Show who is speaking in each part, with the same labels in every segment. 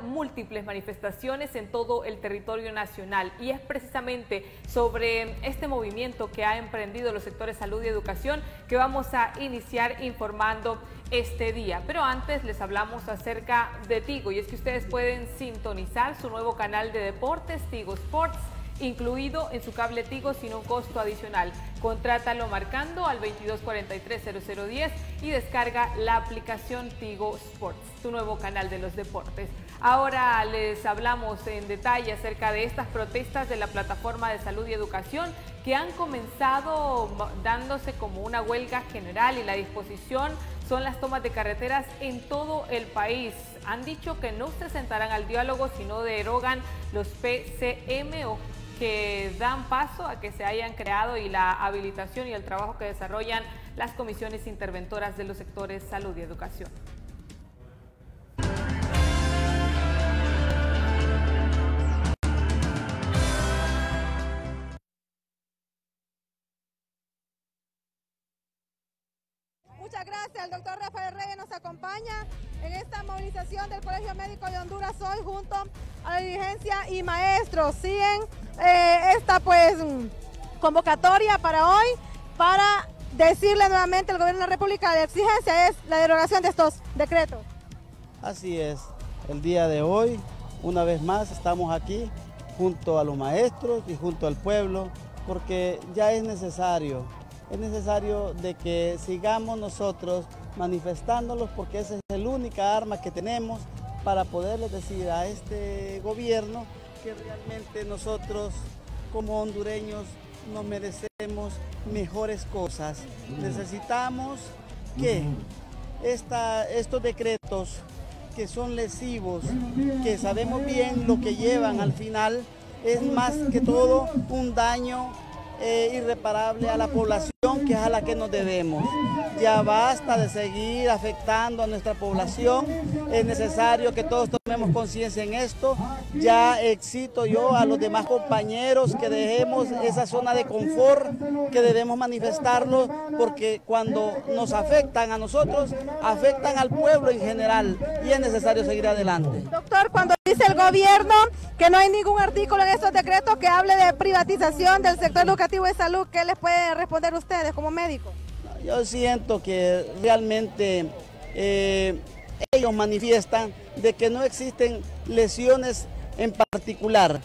Speaker 1: múltiples manifestaciones en todo el territorio nacional y es precisamente sobre este movimiento que ha emprendido los sectores salud y educación que vamos a iniciar informando este día. Pero antes les hablamos acerca de Tigo y es que ustedes pueden sintonizar su nuevo canal de deportes, Tigo Sports incluido en su cable Tigo sin un costo adicional. Contrátalo marcando al 2243-0010 y descarga la aplicación Tigo Sports, tu nuevo canal de los deportes. Ahora les hablamos en detalle acerca de estas protestas de la Plataforma de Salud y Educación que han comenzado dándose como una huelga general y la disposición son las tomas de carreteras en todo el país. Han dicho que no se sentarán al diálogo si no derogan los PCM o que dan paso a que se hayan creado y la habilitación y el trabajo que desarrollan las comisiones interventoras de los sectores salud y educación.
Speaker 2: Gracias. El doctor Rafael Reyes nos acompaña en esta movilización del Colegio Médico de Honduras hoy junto a la dirigencia y maestros. Siguen eh, esta pues convocatoria para hoy para decirle nuevamente al gobierno de la República la exigencia es la derogación de estos decretos.
Speaker 3: Así es, el día de hoy, una vez más, estamos aquí junto a los maestros y junto al pueblo, porque ya es necesario, es necesario de que sigamos nosotros manifestándolos, porque esa es la única arma que tenemos para poderles decir a este gobierno que realmente nosotros como hondureños nos merecemos mejores cosas. Necesitamos que estos decretos que son lesivos, que sabemos bien lo que llevan al final, es más que todo un daño eh, irreparable a la población que es a la que nos debemos. Ya basta de seguir afectando a nuestra población, es necesario que todos tomemos conciencia en esto. Ya excito yo a los demás compañeros que dejemos esa zona de confort, que debemos manifestarlo, porque cuando nos afectan a nosotros, afectan al pueblo en general y es necesario seguir adelante.
Speaker 2: Doctor, cuando dice el gobierno que no hay ningún artículo en estos decretos que hable de privatización del sector educativo, de salud, ¿qué les pueden responder como médicos?
Speaker 3: Yo siento que realmente eh, ellos manifiestan de que no existen lesiones en particular,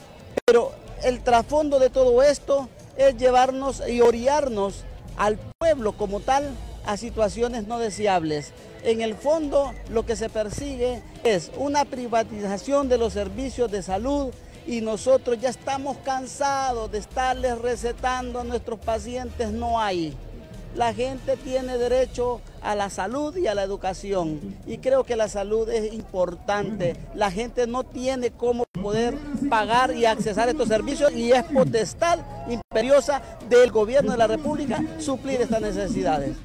Speaker 3: pero el trasfondo de todo esto es llevarnos y oriarnos al pueblo como tal a situaciones no deseables. En el fondo lo que se persigue es una privatización de los servicios de salud, y nosotros ya estamos cansados de estarles recetando a nuestros pacientes, no hay. La gente tiene derecho a la salud y a la educación y creo que la salud es importante. La gente no tiene cómo poder pagar y accesar estos servicios y es potestad imperiosa del gobierno de la República suplir estas necesidades.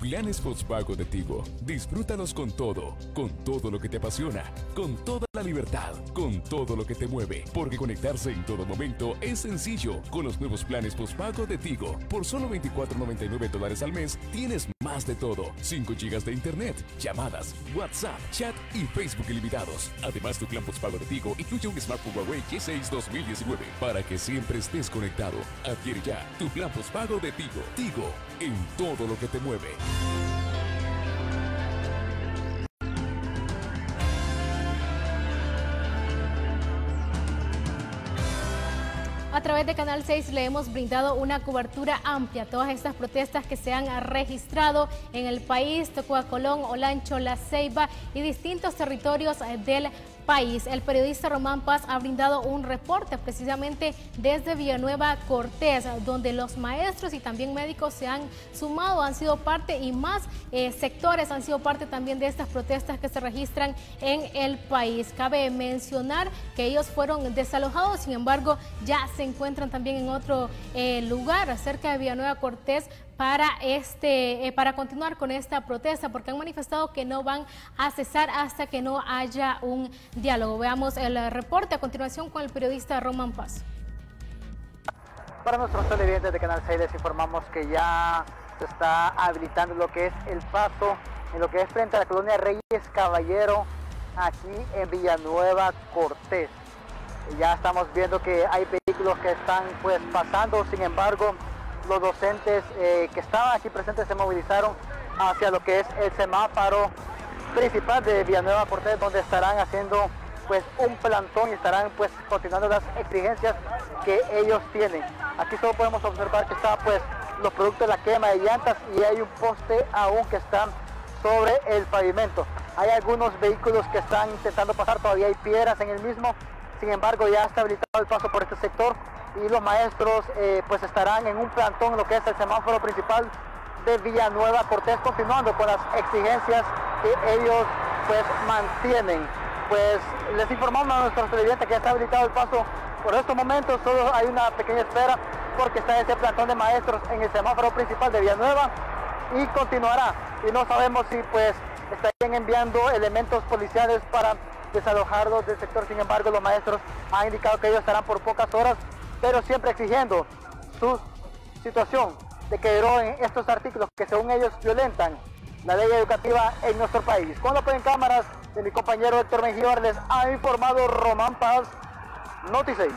Speaker 4: Planes postpago de Tigo. Disfrútalos con todo, con todo lo que te apasiona, con toda la libertad, con todo lo que te mueve. Porque conectarse en todo momento es sencillo. Con los nuevos planes postpago de Tigo, por solo 24.99 dólares al mes, tienes de todo. 5 GB de internet, llamadas, WhatsApp, chat y Facebook ilimitados. Además, tu plan postpago de Tigo incluye un smartphone Huawei G6 2019 para que siempre estés conectado. Adquiere ya tu plan postpago de Tigo. Tigo, en todo lo que te mueve.
Speaker 5: A través de Canal 6 le hemos brindado una cobertura amplia a todas estas protestas que se han registrado en el país, Tocua Colón, Olancho, La Ceiba y distintos territorios del país. El periodista Román Paz ha brindado un reporte precisamente desde Villanueva Cortés, donde los maestros y también médicos se han sumado, han sido parte y más eh, sectores han sido parte también de estas protestas que se registran en el país. Cabe mencionar que ellos fueron desalojados, sin embargo ya se encuentran también en otro eh, lugar cerca de Villanueva Cortés para, este, eh, para continuar con esta protesta, porque han manifestado que no van a cesar hasta que no haya un diálogo. Veamos el reporte a continuación con el periodista Roman Paz.
Speaker 6: Para nuestros televidentes de Canal 6 les informamos que ya se está habilitando lo que es el paso en lo que es frente a la colonia Reyes Caballero aquí en Villanueva Cortés. Ya estamos viendo que hay vehículos que están pues pasando, sin embargo, los docentes eh, que estaban aquí presentes se movilizaron hacia lo que es el semáforo principal de Villanueva Cortés, donde estarán haciendo pues un plantón y estarán pues continuando las exigencias que ellos tienen. Aquí solo podemos observar que está pues los productos de la quema de llantas y hay un poste aún que está sobre el pavimento. Hay algunos vehículos que están intentando pasar, todavía hay piedras en el mismo, sin embargo ya está habilitado el paso por este sector y los maestros eh, pues estarán en un plantón lo que es el semáforo principal de Villanueva Cortés continuando con las exigencias que ellos pues mantienen. Pues les informamos a nuestros televidentes que está habilitado el paso por estos momentos, solo hay una pequeña espera porque está ese plantón de maestros en el semáforo principal de Villanueva y continuará. Y no sabemos si pues estarían enviando elementos policiales para desalojarlos del sector. Sin embargo, los maestros han indicado que ellos estarán por pocas horas, pero siempre exigiendo su situación de que deroguen estos artículos que según ellos violentan la ley educativa en nuestro país. Con lo en cámaras de mi compañero Héctor Mejía les ha informado Román Paz, Noticias.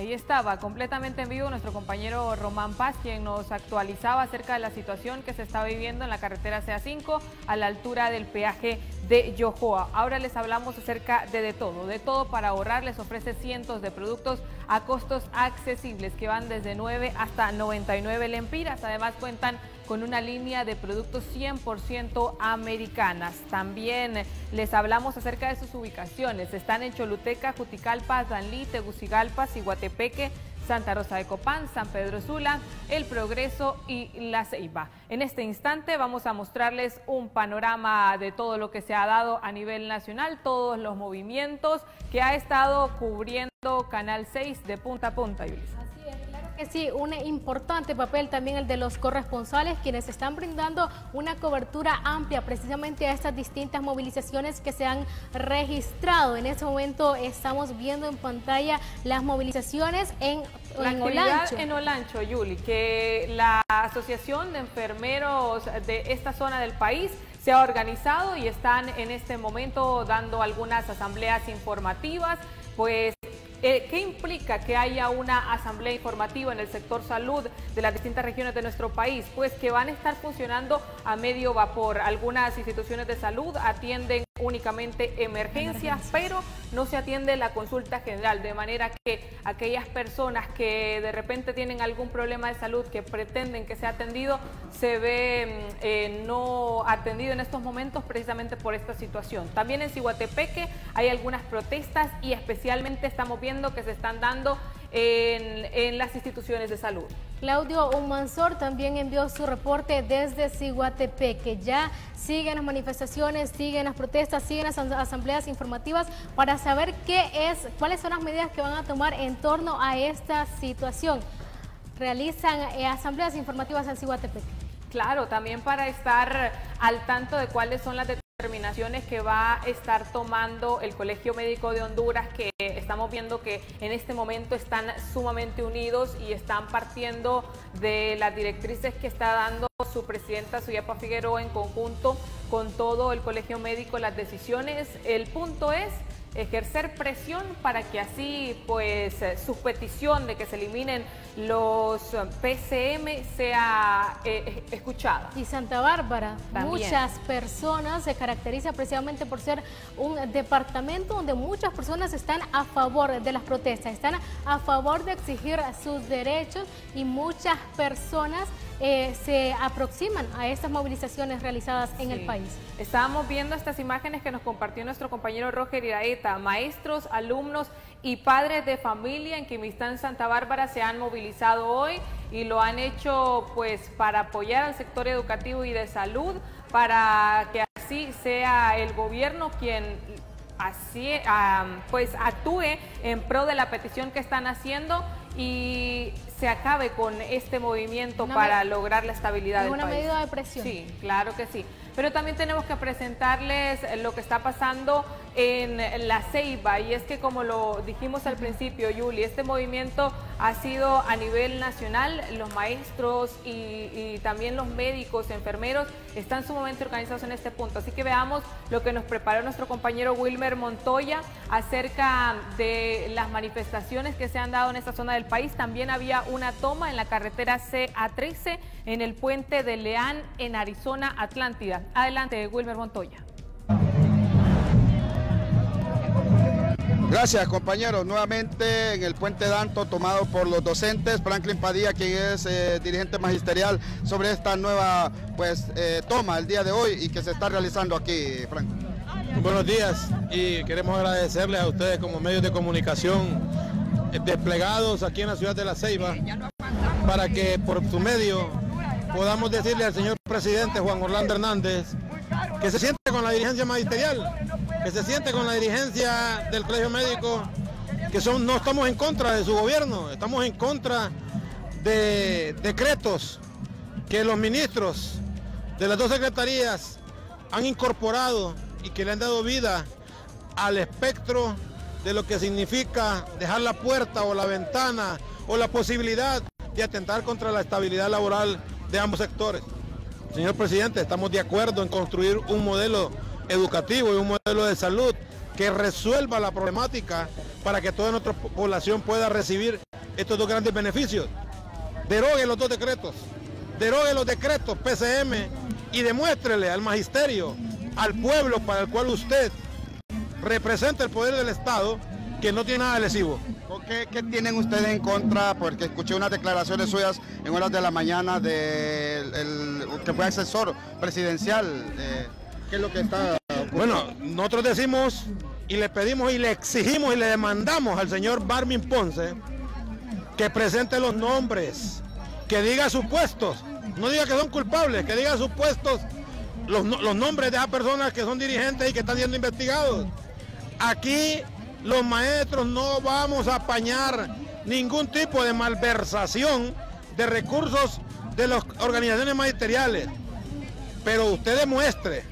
Speaker 1: Ahí estaba, completamente en vivo, nuestro compañero Román Paz, quien nos actualizaba acerca de la situación que se está viviendo en la carretera CA5 a la altura del peaje de Yohoa. Ahora les hablamos acerca de de todo, de todo para ahorrar. Les ofrece cientos de productos a costos accesibles que van desde 9 hasta 99 lempiras. Además cuentan con una línea de productos 100% americanas. También les hablamos acerca de sus ubicaciones. Están en Choluteca, Juticalpa, Danlí, Tegucigalpa, Ciguatepeque, Santa Rosa de Copán, San Pedro Sula, El Progreso y La Ceiba. En este instante vamos a mostrarles un panorama de todo lo que se ha dado a nivel nacional, todos los movimientos que ha estado cubriendo Canal 6 de punta a punta, Yulisa
Speaker 5: sí, un importante papel también el de los corresponsales, quienes están brindando una cobertura amplia precisamente a estas distintas movilizaciones que se han registrado. En este momento estamos viendo en pantalla las movilizaciones en,
Speaker 1: la
Speaker 5: en
Speaker 1: Olancho. En Olancho, Yuli, que la Asociación de Enfermeros de esta zona del país se ha organizado y están en este momento dando algunas asambleas informativas, pues eh, ¿Qué implica que haya una asamblea informativa en el sector salud de las distintas regiones de nuestro país? Pues que van a estar funcionando a medio vapor. Algunas instituciones de salud atienden únicamente emergencias, pero no se atiende la consulta general, de manera que aquellas personas que de repente tienen algún problema de salud que pretenden que sea atendido, se ve mm, eh, no atendido en estos momentos precisamente por esta situación. También en Cihuatepeque hay algunas protestas y especialmente estamos viendo que se están dando en, las instituciones de salud.
Speaker 5: Claudio Humansor también envió su reporte desde Ciguatepec, que ya siguen las manifestaciones, siguen las protestas, siguen las asambleas informativas para saber qué es, cuáles son las medidas que van a tomar en torno a esta situación. Realizan eh, asambleas informativas en Ciguatepec.
Speaker 1: Claro, también para estar al tanto de cuáles son las determinaciones que va a estar tomando el Colegio Médico de Honduras, que estamos viendo que en este momento están sumamente unidos y están partiendo de las directrices que está dando su presidenta Suyapa Figueroa en conjunto con todo el Colegio Médico las decisiones. El punto es ejercer presión para que así pues eh, su petición de que se eliminen los eh, PCM sea eh, escuchada.
Speaker 5: Y Santa Bárbara, muchas personas se caracteriza precisamente por ser un departamento donde muchas personas están a favor de las protestas, están a favor de exigir sus derechos y muchas personas eh, se aproximan a estas movilizaciones realizadas en el país.
Speaker 1: Estábamos viendo estas imágenes que nos compartió nuestro compañero Roger Maestros, alumnos y padres de familia en Quimistán, Santa Bárbara se han movilizado hoy y lo han hecho pues para apoyar al sector educativo y de salud, para que así sea el gobierno quien así pues actúe en pro de la petición que están haciendo y se acabe con este movimiento para lograr la estabilidad del
Speaker 5: una
Speaker 1: país.
Speaker 5: medida de presión.
Speaker 1: Sí, claro que sí. Pero también tenemos que presentarles lo que está pasando en la Ceiba y es que como lo dijimos al principio, Yuli, este movimiento ha sido a nivel nacional, los maestros y, también los médicos, enfermeros están sumamente organizados en este punto. Así que veamos lo que nos preparó nuestro compañero Wilmer Montoya acerca de las manifestaciones que se han dado en esta zona del país. También había una toma en la carretera CA13 en el puente de Leán en Arizona, Atlántida. Adelante, Wilmer Montoya.
Speaker 7: Gracias compañeros, nuevamente en el puente Danto tomado por los docentes, Franklin Padilla quien es eh, dirigente magisterial sobre esta nueva pues eh, toma el día de hoy y que se está realizando aquí, Frank.
Speaker 8: Buenos días y queremos agradecerles a ustedes como medios de comunicación eh, desplegados aquí en la ciudad de La Ceiba para que por su medio podamos decirle al señor presidente Juan Orlando Hernández que se siente con la dirigencia magisterial que se siente con la dirigencia del Colegio Médico, que son, no estamos en contra de su gobierno, estamos en contra de decretos que los ministros de las dos secretarías han incorporado y que le han dado vida al espectro de lo que significa dejar la puerta o la ventana o la posibilidad de atentar contra la estabilidad laboral de ambos sectores. Señor presidente, estamos de acuerdo en construir un modelo educativo y un modelo de salud que resuelva la problemática para que toda nuestra población pueda recibir estos dos grandes beneficios. Derogue los dos decretos, derogue los decretos PCM y demuéstrele al magisterio, al pueblo para el cual usted representa el poder del Estado, que no tiene nada lesivo.
Speaker 7: ¿Qué, ¿Qué, tienen ustedes en contra? Porque escuché unas declaraciones suyas en horas de la mañana del que fue asesor presidencial. Eh, ¿Qué es lo que está
Speaker 8: bueno, nosotros decimos y le pedimos y le exigimos y le demandamos al señor Barmin Ponce que presente los nombres, que diga sus puestos, no diga que son culpables, que diga sus puestos, los, nombres de esas personas que son dirigentes y que están siendo investigados. Aquí los maestros no vamos a apañar ningún tipo de malversación de recursos de las organizaciones magisteriales, pero usted demuestre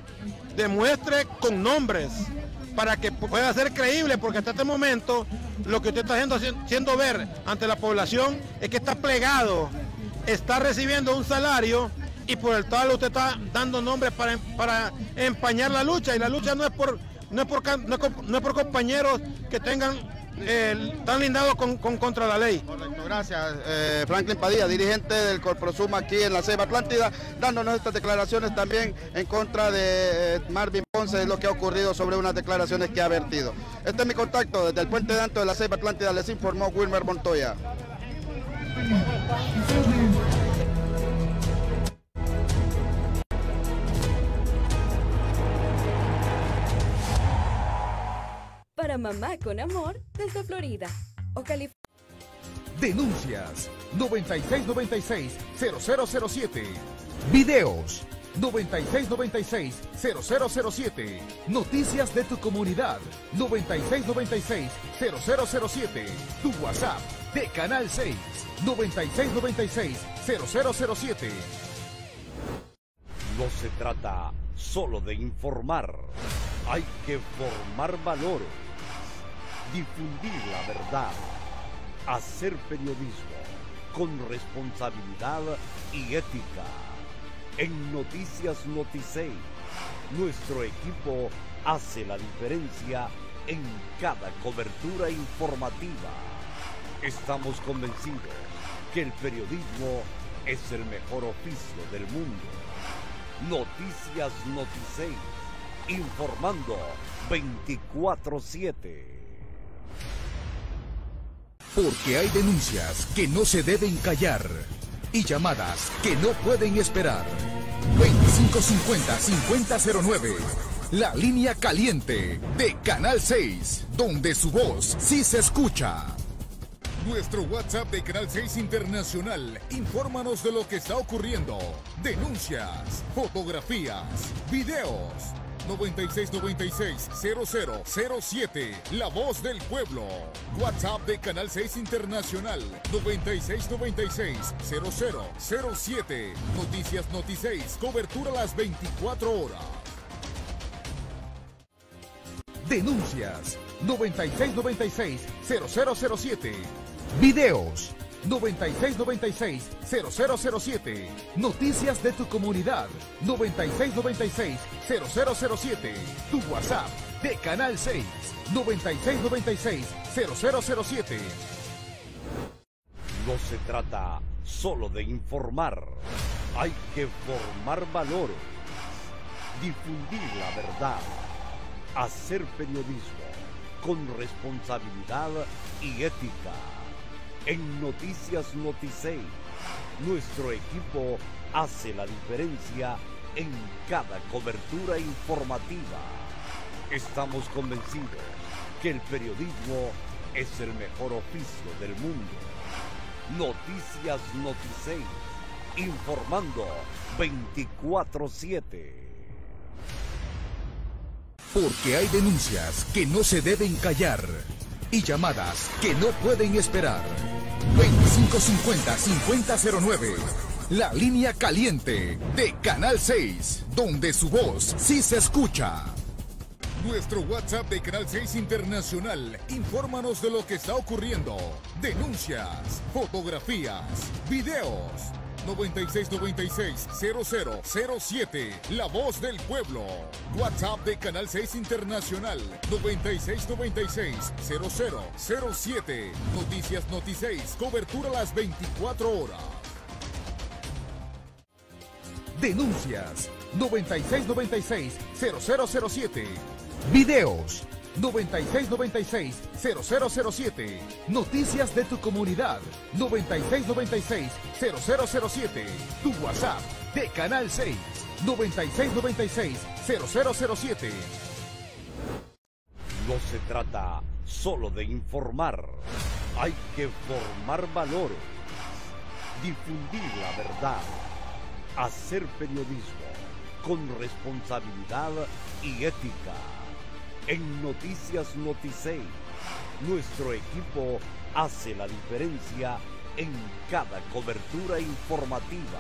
Speaker 8: demuestre con nombres para que pueda ser creíble, porque hasta este momento lo que usted está haciendo, haciendo ver ante la población es que está plegado, está recibiendo un salario y por el tal usted está dando nombres para, para empañar la lucha. Y la lucha no es por no es por, no es compañeros que tengan están lindados con, contra la ley.
Speaker 7: Correcto, gracias. Eh, Franklin Padilla, dirigente del Corprosuma aquí en la Ceiba Atlántida, dándonos estas declaraciones también en contra de eh, Marvin Ponce, lo que ha ocurrido sobre unas declaraciones que ha vertido. Este es mi contacto desde el Puente de Anto de la Ceiba Atlántida, les informó Wilmer Montoya.
Speaker 9: Para mamá con amor desde Florida o California.
Speaker 10: Denuncias 9696-0007. Videos 9696-0007. Noticias de tu comunidad 9696-0007. Tu WhatsApp de Canal 6 9696-0007.
Speaker 11: No se trata solo de informar, hay que formar valores difundir la verdad, hacer periodismo con responsabilidad y ética. En Noticias Noticey, nuestro equipo hace la diferencia en cada cobertura informativa. Estamos convencidos que el periodismo es el mejor oficio del mundo. Noticias Noticey, informando 24-7
Speaker 10: porque hay denuncias que no se deben callar y llamadas que no pueden esperar. 2550-5009. La línea caliente de Canal 6, donde su voz sí se escucha. Nuestro WhatsApp de Canal 6 Internacional. Infórmanos de lo que está ocurriendo. Denuncias, fotografías, videos 9696-0007. La voz del pueblo. WhatsApp de Canal 6 Internacional. 9696-0007. Noticias Noti 6. Cobertura las 24 horas. Denuncias 9696-0007. Videos 9696-0007. Noticias de tu comunidad 9696-0007. Tu WhatsApp de Canal 6 9696-0007.
Speaker 11: No se trata solo de informar, hay que formar valores, difundir la verdad, hacer periodismo con responsabilidad y ética. En Noticias Noticey, nuestro equipo hace la diferencia en cada cobertura informativa. Estamos convencidos que el periodismo es el mejor oficio del mundo. Noticias Noticey, informando 24/7.
Speaker 10: Porque hay denuncias que no se deben callar y llamadas que no pueden esperar. 2550-5009. La línea caliente de Canal 6, donde su voz sí se escucha. Nuestro WhatsApp de Canal 6 Internacional. Infórmanos de lo que está ocurriendo. Denuncias, fotografías, videos. 9696-0007. La voz del pueblo. WhatsApp de Canal 6 Internacional. 9696-0007. Noticias Noti 6. Cobertura las 24 horas. Denuncias 9696-0007. Videos 9696-0007. Noticias de tu comunidad 9696-0007. Tu WhatsApp de Canal 6 9696-0007.
Speaker 11: No se trata solo de informar, hay que formar valores, difundir la verdad, hacer periodismo con responsabilidad y ética. En Noticias Noticey, nuestro equipo hace la diferencia en cada cobertura informativa.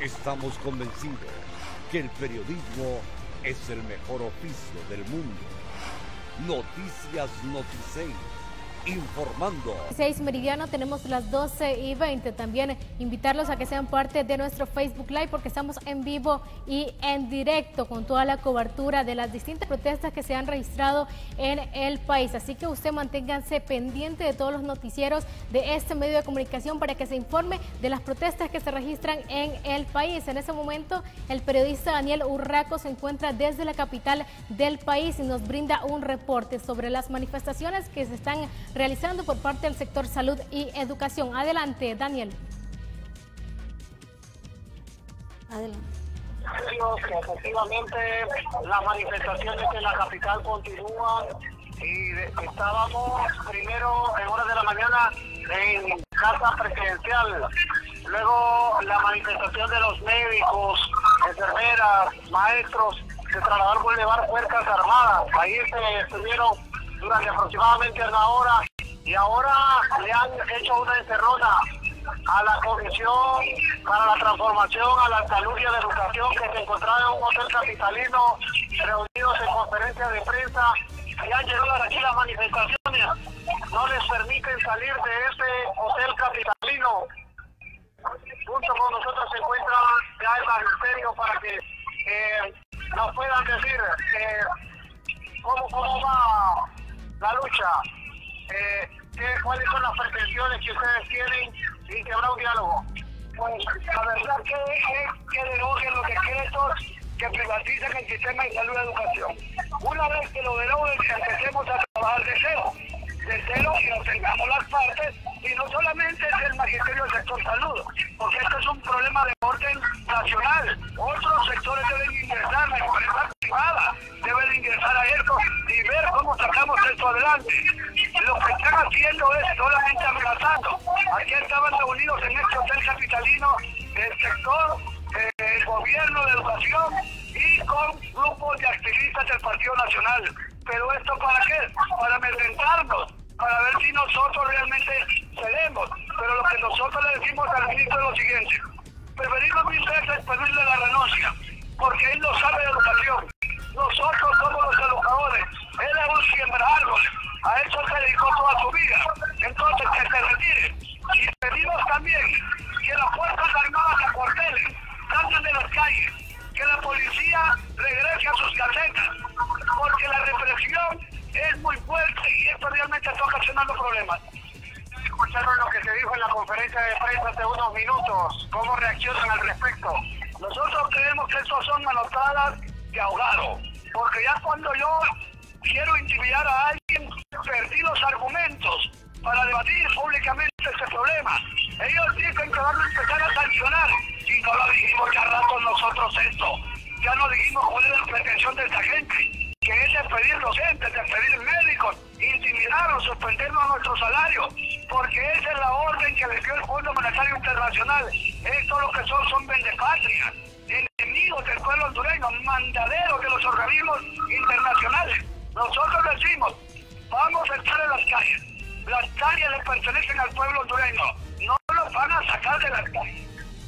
Speaker 11: Estamos convencidos que el periodismo es el mejor oficio del mundo. Noticias Noticey, informando.
Speaker 5: 6 Meridiano tenemos las 12 y 20. También invitarlos a que sean parte de nuestro Facebook Live porque estamos en vivo y en directo con toda la cobertura de las distintas protestas que se han registrado en el país. Así que usted manténganse pendiente de todos los noticieros de este medio de comunicación para que se informe de las protestas que se registran en el país. En ese momento, el periodista Daniel Urraco se encuentra desde la capital del país y nos brinda un reporte sobre las manifestaciones que se están realizando por parte del sector salud y educación. Adelante, Daniel.
Speaker 12: Adelante. Que efectivamente las manifestaciones en la capital continúan y estábamos primero en horas de la mañana en casa presidencial, luego la manifestación de los médicos, enfermeras, maestros se trasladaron por llevar fuerzas armadas, ahí se estuvieron durante aproximadamente una hora y ahora le han hecho una encerrona a la Comisión para la Transformación a la Salud y a la Educación que se encontraba en un hotel capitalino reunidos en conferencia de prensa y han llegado aquí las manifestaciones. No les permiten salir de ese hotel capitalino. Junto con nosotros se encuentra ya el magisterio para que eh, nos puedan decir eh, cómo, cómo va la lucha. Eh, ¿Cuáles son las pretensiones que ustedes tienen y que habrá un diálogo? Pues la verdad que es que deroguen los decretos que privatizan el sistema de salud y educación. Una vez que lo deroguen, empecemos a trabajar de cero, de cero y nos tengamos las partes, y no solamente es el magisterio del sector salud, porque esto es un problema de orden nacional. Otros sectores deben ingresar, empresa privada debe ingresar a esto y ver cómo sacamos esto adelante. Lo que están haciendo es solamente amenazando. Aquí estaban reunidos en este hotel capitalino el sector, eh, el gobierno de educación y con grupos de activistas del Partido Nacional. Pero esto para qué? Para amedrentarnos, para ver si nosotros realmente cedemos. Pero lo que nosotros le decimos al ministro es lo siguiente. Preferimos mil veces pedirle la renuncia, porque él no sabe de educación. Nosotros somos los educadores. Él es un siembra árboles. A eso se dedicó toda su vida. Entonces, que se retire. Y pedimos también que las Fuerzas Armadas se cuartelen, salgan de las calles, que la policía regrese a sus casetas, porque la represión es muy fuerte y esto realmente está ocasionando problemas. Escucharon lo que se dijo en la conferencia de prensa hace unos minutos. ¿Cómo reaccionan al respecto? Nosotros creemos que estos son manotadas de ahogado porque ya cuando yo quiero intimidar a alguien, perdí los argumentos para debatir públicamente este problema. Ellos dicen que van a empezar a sancionar, y no lo dijimos ya rato nosotros esto. Ya no dijimos cuál es la pretensión de esta gente, que es despedir docentes, despedir médicos, intimidar o suspendernos nuestro salario, porque esa es la orden que le dio el Fondo Monetario Internacional. Esto lo que son son vendepatrias, del pueblo hondureño, mandaderos de los organismos internacionales. Nosotros decimos, vamos a estar en las calles. Las calles le pertenecen al pueblo hondureño. No los van a sacar de las calles.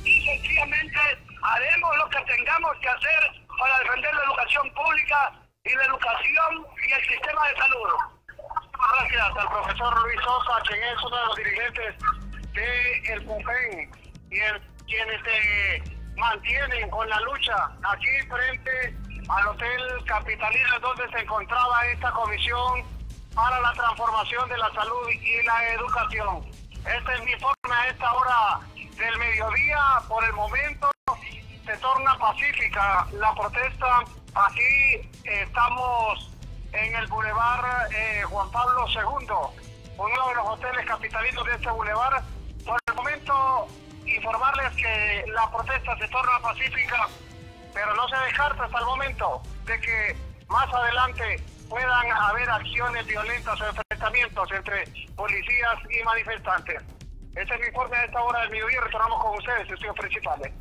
Speaker 12: Y sencillamente haremos lo que tengamos que hacer para defender la educación pública y la educación y el sistema de salud. Gracias al profesor Luis Sosa, quien es uno de los dirigentes del CUPEN y el, quienes se mantienen con la lucha aquí frente al Hotel Capitalino donde se encontraba esta comisión para la transformación de la salud y la educación. Este es mi forma a esta hora del mediodía. Por el momento se torna pacífica la protesta. Aquí estamos en el Boulevard eh, Juan Pablo II, uno de los hoteles capitalinos de este boulevard. Por el momento, informarles que la protesta se torna pacífica, pero no se descarta hasta el momento de que más adelante puedan haber acciones violentas o enfrentamientos entre policías y manifestantes. Este es mi informe a esta hora del mediodía. Retornamos con ustedes, estudios principales.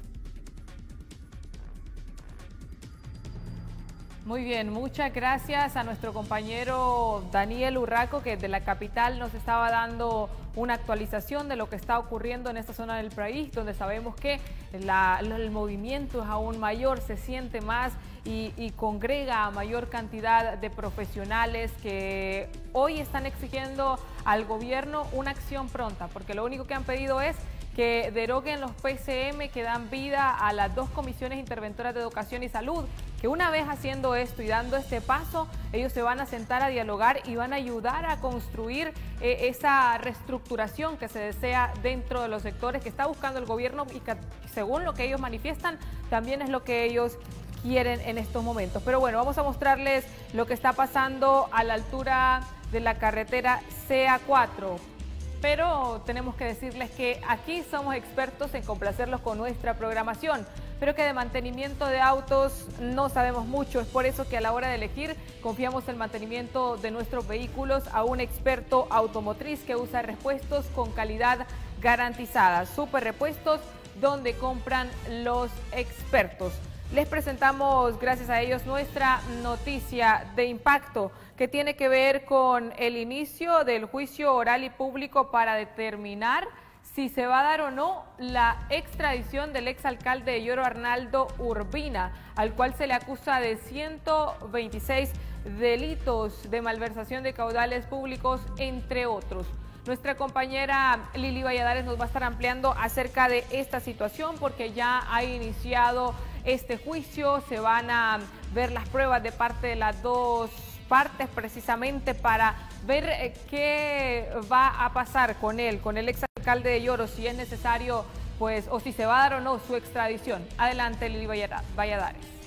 Speaker 1: Muy bien, muchas gracias a nuestro compañero Daniel Urraco que de la capital nos estaba dando una actualización de lo que está ocurriendo en esta zona del país, donde sabemos que el movimiento es aún mayor, se siente más y, y, congrega a mayor cantidad de profesionales que hoy están exigiendo al gobierno una acción pronta, porque lo único que han pedido es que deroguen los PCM que dan vida a las dos comisiones interventoras de educación y salud, que una vez haciendo esto y dando este paso, ellos se van a sentar a dialogar y van a ayudar a construir eh, esa reestructuración que se desea dentro de los sectores que está buscando el gobierno y que según lo que ellos manifiestan, también es lo que ellos quieren en estos momentos. Pero bueno, vamos a mostrarles lo que está pasando a la altura de la carretera CA4 pero tenemos que decirles que aquí somos expertos en complacerlos con nuestra programación, pero que de mantenimiento de autos no sabemos mucho. Es por eso que a la hora de elegir confiamos el mantenimiento de nuestros vehículos a un experto automotriz que usa repuestos con calidad garantizada. Super repuestos donde compran los expertos. Les presentamos, gracias a ellos, nuestra noticia de impacto que tiene que ver con el inicio del juicio oral y público para determinar si se va a dar o no la extradición del exalcalde de Lloro Arnaldo Urbina, al cual se le acusa de 126 delitos de malversación de caudales públicos, entre otros. Nuestra compañera Lili Valladares nos va a estar ampliando acerca de esta situación porque ya ha iniciado este juicio, se van a ver las pruebas de parte de las dos partes precisamente para ver eh, qué va a pasar con él, con el exalcalde de Lloro, si es necesario, pues, o si se va a dar o no su extradición. Adelante, Lili Valladares.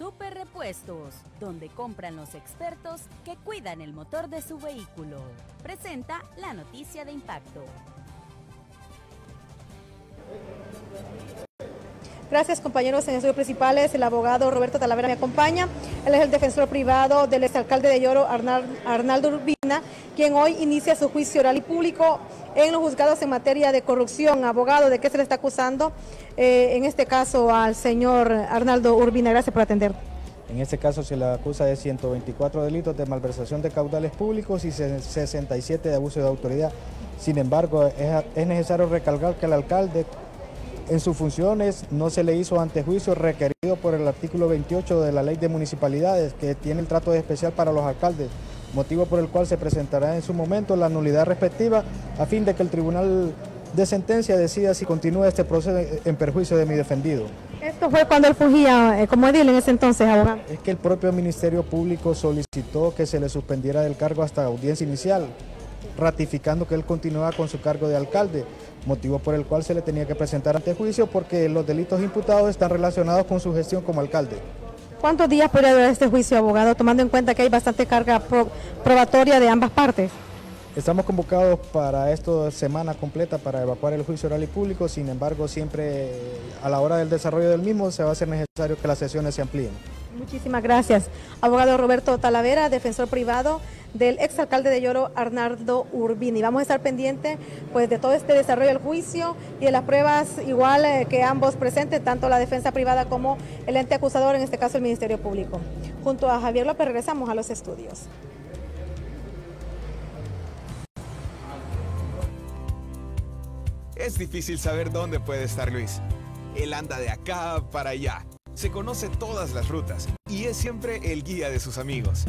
Speaker 13: Super Repuestos, donde compran los expertos que cuidan el motor de su vehículo. Presenta la noticia de impacto.
Speaker 2: Gracias compañeros en estudios principales. El abogado Roberto Talavera me acompaña. Él es el defensor privado del exalcalde de Lloro, Arnaldo Urbina, quien hoy inicia su juicio oral y público en los juzgados en materia de corrupción. Abogado, ¿de qué se le está acusando? Eh, en este caso al señor Arnaldo Urbina. Gracias por atender.
Speaker 14: En este caso se le acusa de 124 delitos de malversación de caudales públicos y 67 de abuso de autoridad. Sin embargo, es, es necesario recalcar que el alcalde en sus funciones no se le hizo antejuicio requerido por el artículo 28 de la ley de municipalidades que tiene el trato especial para los alcaldes, motivo por el cual se presentará en su momento la nulidad respectiva a fin de que el tribunal de sentencia decida si continúa este proceso en perjuicio de mi defendido.
Speaker 2: Esto fue cuando él fugía eh, como edil en ese entonces, abogado.
Speaker 14: Es que el propio Ministerio Público solicitó que se le suspendiera del cargo hasta audiencia inicial, ratificando que él continuaba con su cargo de alcalde, motivo por el cual se le tenía que presentar ante juicio porque los delitos imputados están relacionados con su gestión como alcalde.
Speaker 2: ¿Cuántos días puede durar este juicio, abogado, tomando en cuenta que hay bastante carga probatoria de ambas partes?
Speaker 14: Estamos convocados para esta semana completa para evacuar el juicio oral y público, sin embargo siempre a la hora del desarrollo del mismo se va a hacer necesario que las sesiones se amplíen.
Speaker 2: Muchísimas gracias. Abogado Roberto Talavera, defensor privado del exalcalde de Lloro, Arnaldo Urbini. Vamos a estar pendientes pues, de todo este desarrollo del juicio y de las pruebas igual eh, que ambos presenten, tanto la defensa privada como el ente acusador, en este caso el Ministerio Público. Junto a Javier López regresamos a los estudios.
Speaker 15: Es difícil saber dónde puede estar Luis. Él anda de acá para allá, se conoce todas las rutas y es siempre el guía de sus amigos.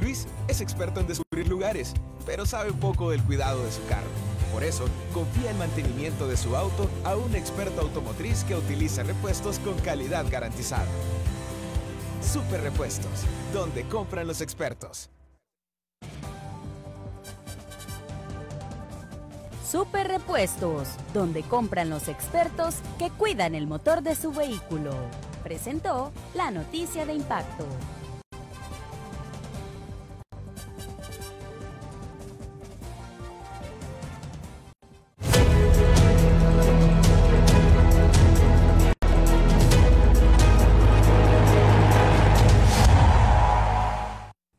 Speaker 15: Luis es experto en descubrir lugares, pero sabe poco del cuidado de su carro. Por eso, confía el mantenimiento de su auto a un experto automotriz que utiliza repuestos con calidad garantizada. Super Repuestos, donde compran los expertos.
Speaker 13: Super Repuestos, donde compran los expertos que cuidan el motor de su vehículo. Presentó la noticia de impacto.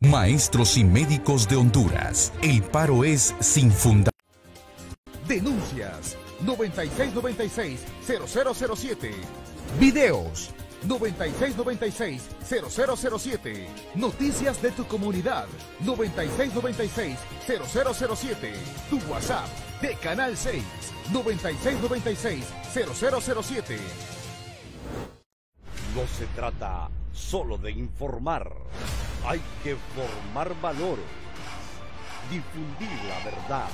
Speaker 10: Maestros y médicos de Honduras. El paro es sin fundamento. Denuncias 9696-0007. Videos 9696-0007. Noticias de tu comunidad 9696-0007. Tu WhatsApp de Canal 6 9696-0007.
Speaker 11: No se trata solo de informar, hay que formar valores, difundir la verdad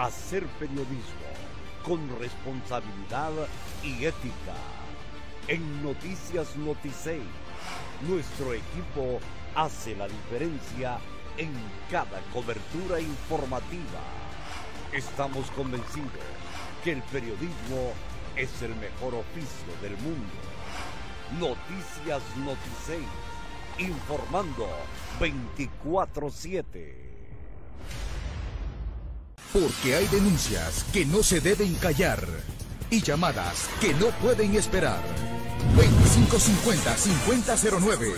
Speaker 11: hacer periodismo con responsabilidad y ética. En Noticias Noticey, nuestro equipo hace la diferencia en cada cobertura informativa. Estamos convencidos que el periodismo es el mejor oficio del mundo. Noticias Noticey, informando 24-7.
Speaker 10: Porque hay denuncias que no se deben callar y llamadas que no pueden esperar. 2550-5009.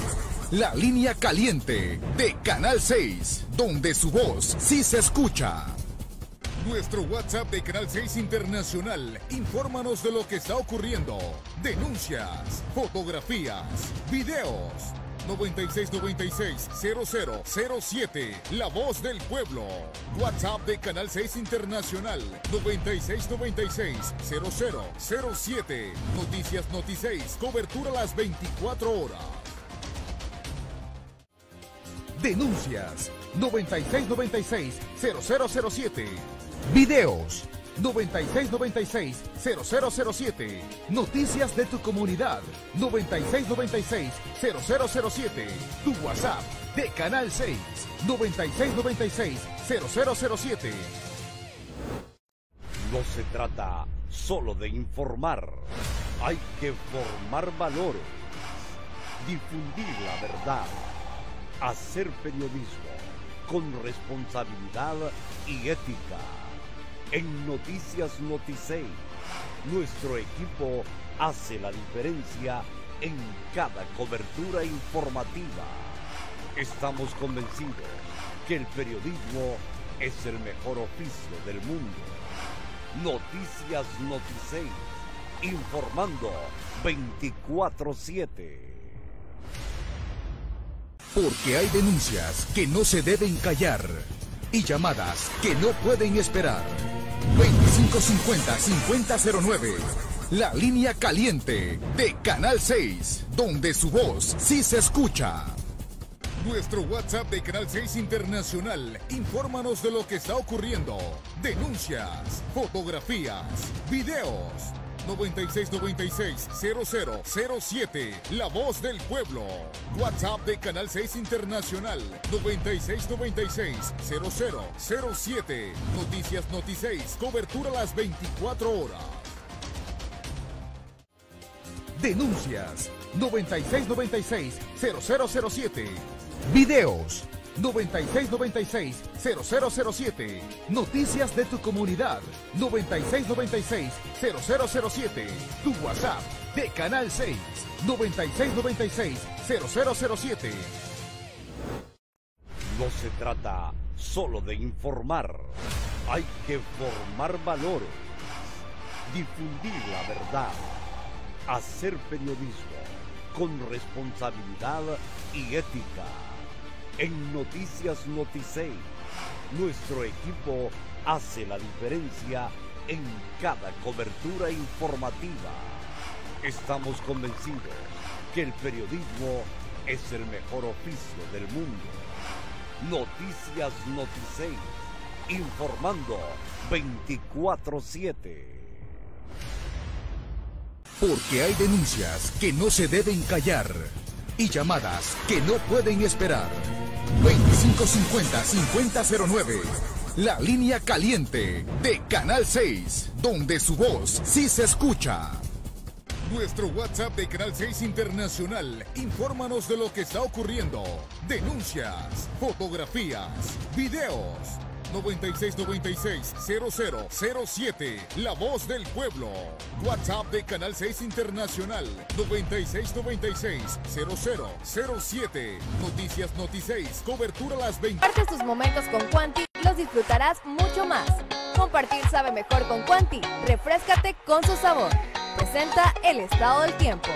Speaker 10: La línea caliente de Canal 6, donde su voz sí se escucha. Nuestro WhatsApp de Canal 6 Internacional. Infórmanos de lo que está ocurriendo. Denuncias, fotografías, videos 9696-0007. La voz del pueblo. WhatsApp de Canal 6 Internacional. 9696-0007. Noticias Noti 6. Cobertura las 24 horas. Denuncias. 9696-0007. Videos. 9696-0007. Noticias de tu comunidad. 9696-0007. Tu WhatsApp de Canal 6. 9696-0007.
Speaker 11: No se trata solo de informar. Hay que formar valores. Difundir la verdad. Hacer periodismo con responsabilidad y ética en Noticias Noticey, nuestro equipo hace la diferencia en cada cobertura informativa. Estamos convencidos que el periodismo es el mejor oficio del mundo. Noticias Noticey, informando 24-7.
Speaker 10: Porque hay denuncias que no se deben callar y llamadas que no pueden esperar. 2550-5009. La línea caliente de Canal 6, donde su voz sí se escucha. Nuestro WhatsApp de Canal 6 Internacional. Infórmanos de lo que está ocurriendo. Denuncias, fotografías, videos 9696-0007. La voz del pueblo. WhatsApp de Canal 6 Internacional. 9696-0007. Noticias Noti 6. Cobertura a las 24 horas. Denuncias 9696-0007. Videos 9696-0007. Noticias de tu comunidad 9696-0007. Tu WhatsApp de Canal 6 9696-0007.
Speaker 11: No se trata solo de informar, hay que formar valores, difundir la verdad, hacer periodismo con responsabilidad y ética. En Noticias Noticey, nuestro equipo hace la diferencia en cada cobertura informativa. Estamos convencidos que el periodismo es el mejor oficio del mundo. Noticias Noticey, informando 24/7.
Speaker 10: Porque hay denuncias que no se deben callar y llamadas que no pueden esperar. 2550-5009. La línea caliente de Canal 6, donde su voz sí se escucha. Nuestro WhatsApp de Canal 6 Internacional. Infórmanos de lo que está ocurriendo. Denuncias, fotografías, videos. 9696-0007. La voz del pueblo. WhatsApp de Canal 6 Internacional. 9696-0007. Noticias Noti 6. Cobertura a las 20.
Speaker 16: Comparte tus momentos con Quanti los disfrutarás mucho más. Compartir sabe mejor con Quanti. Refrescate con su sabor. Presenta el estado del tiempo.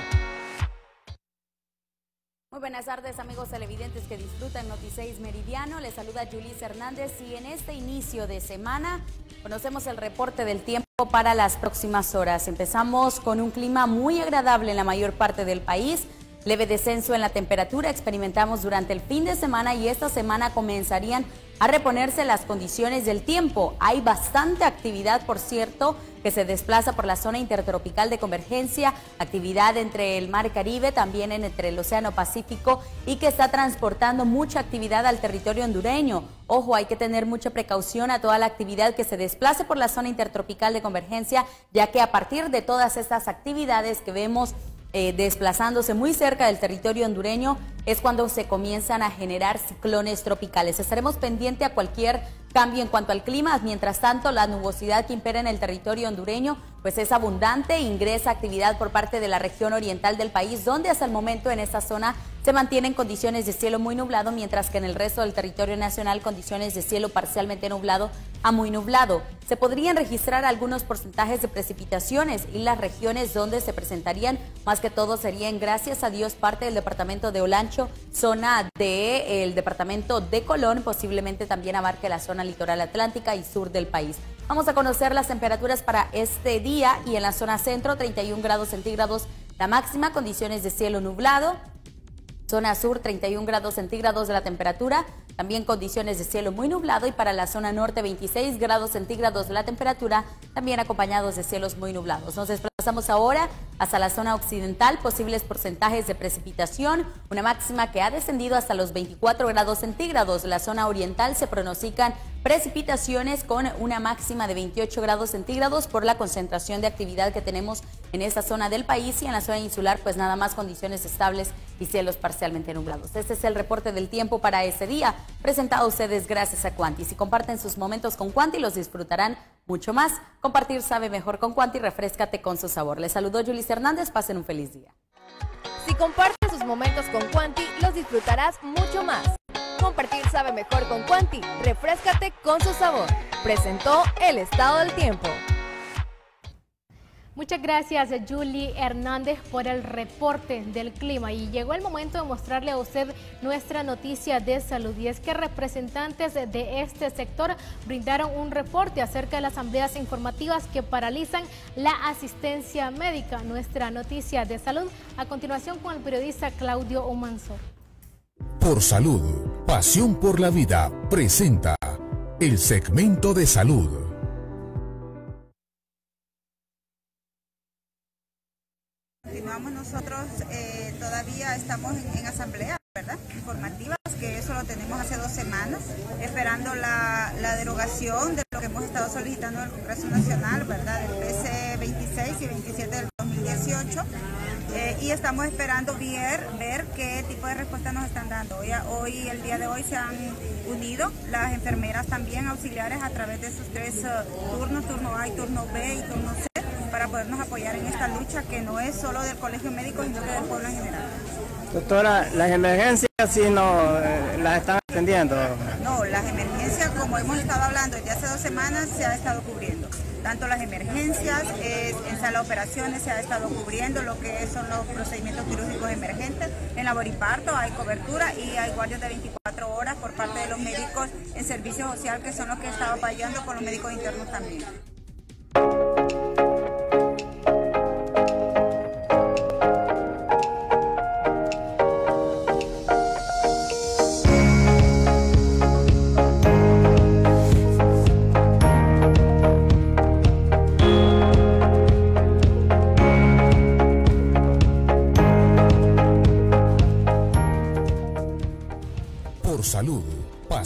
Speaker 13: Muy buenas tardes amigos televidentes que disfrutan Noti6 Meridiano. Les saluda Julis Hernández y en este inicio de semana conocemos el reporte del tiempo para las próximas horas. Empezamos con un clima muy agradable en la mayor parte del país. Leve descenso en la temperatura experimentamos durante el fin de semana y esta semana comenzarían a reponerse las condiciones del tiempo. Hay bastante actividad, por cierto, que se desplaza por la zona intertropical de convergencia, actividad entre el Mar Caribe, también entre el Océano Pacífico y que está transportando mucha actividad al territorio hondureño. Ojo, hay que tener mucha precaución a toda la actividad que se desplace por la zona intertropical de convergencia, ya que a partir de todas estas actividades que vemos eh, desplazándose muy cerca del territorio hondureño, es cuando se comienzan a generar ciclones tropicales. Estaremos pendientes a cualquier cambio en cuanto al clima. Mientras tanto, la nubosidad que impera en el territorio hondureño pues es abundante, ingresa actividad por parte de la región oriental del país, donde hasta el momento en esta zona se mantienen condiciones de cielo muy nublado, mientras que en el resto del territorio nacional condiciones de cielo parcialmente nublado a muy nublado. Se podrían registrar algunos porcentajes de precipitaciones y las regiones donde se presentarían más que todo serían, gracias a Dios, parte del departamento de Olancho, zona del departamento de Colón, posiblemente también abarque la zona litoral atlántica y sur del país. Vamos a conocer las temperaturas para este día y en la zona centro, 31 grados centígrados la máxima, condiciones de cielo nublado. Zona sur, 31 grados centígrados de la temperatura, también condiciones de cielo muy nublado y para la zona norte 26 grados centígrados la temperatura, también acompañados de cielos muy nublados. Nos desplazamos ahora hasta la zona occidental, posibles porcentajes de precipitación, una máxima que ha descendido hasta los 24 grados centígrados. La zona oriental se pronostican precipitaciones con una máxima de 28 grados centígrados por la concentración de actividad que tenemos en esta zona del país y en la zona insular pues nada más condiciones estables y cielos parcialmente nublados. Este es el reporte del tiempo para ese día, presentado a ustedes gracias a Quanti. Si comparten sus momentos con Quanti los disfrutarán mucho más. Compartir sabe mejor con Quanti, refrescate con su sabor. Les saludo Julis Hernández, pasen un feliz día.
Speaker 16: Si comparten sus momentos con Quanti los disfrutarás mucho más. Compartir sabe mejor con Quanti. Refrescate con su sabor. Presentó el estado del tiempo.
Speaker 5: Muchas gracias Julie Hernández por el reporte del clima y llegó el momento de mostrarle a usted nuestra noticia de salud y es que representantes de este sector brindaron un reporte acerca de las asambleas informativas que paralizan la asistencia médica. Nuestra noticia de salud a continuación con el periodista Claudio Omanzo.
Speaker 10: Por salud, pasión por la vida, presenta el segmento de salud.
Speaker 17: Estamos nosotros, eh, todavía estamos en, asamblea, ¿verdad? Informativas, que eso lo tenemos hace dos semanas, esperando la, derogación de lo que hemos estado solicitando en el Congreso Nacional, ¿verdad? Del PC 26 y 27 del 2018. Eh, y estamos esperando ver, ver qué tipo de respuesta nos están dando. Hoy, hoy, el día de hoy se han unido las enfermeras también auxiliares a través de sus tres eh, turnos, turno A y turno B y turno C para podernos apoyar en esta lucha que no es solo del Colegio Médico, sino que del pueblo en general.
Speaker 18: Doctora, ¿las emergencias sí no eh, las están atendiendo?
Speaker 17: No, las emergencias, como hemos estado hablando ya hace dos semanas, se ha estado cubriendo. Tanto las emergencias, en sala de operaciones se ha estado cubriendo lo que son los procedimientos quirúrgicos emergentes. En laboriparto hay cobertura y hay guardias de 24 horas por parte de los médicos en servicio social, que son los que estado apoyando con los médicos internos también.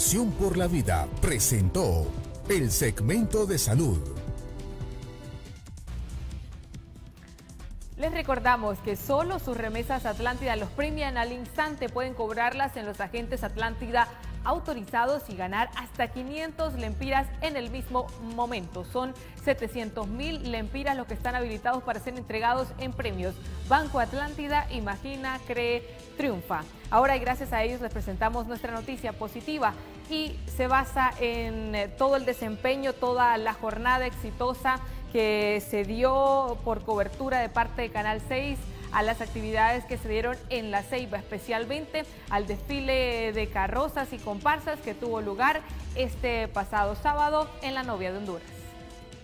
Speaker 10: Pasión por la Vida presentó el segmento de salud.
Speaker 1: Les recordamos que solo sus remesas Atlántida los premian al instante. Pueden cobrarlas en los agentes Atlántida autorizados y ganar hasta 500 lempiras en el mismo momento. Son 700 mil lempiras los que están habilitados para ser entregados en premios. Banco Atlántida, imagina, cree, triunfa. Ahora y gracias a ellos les presentamos nuestra noticia positiva y se basa en eh, todo el desempeño, toda la jornada exitosa que se dio por cobertura de parte de Canal 6 a las actividades que se dieron en La Ceiba, especialmente al desfile de carrozas y comparsas que tuvo lugar este pasado sábado en la novia de Honduras.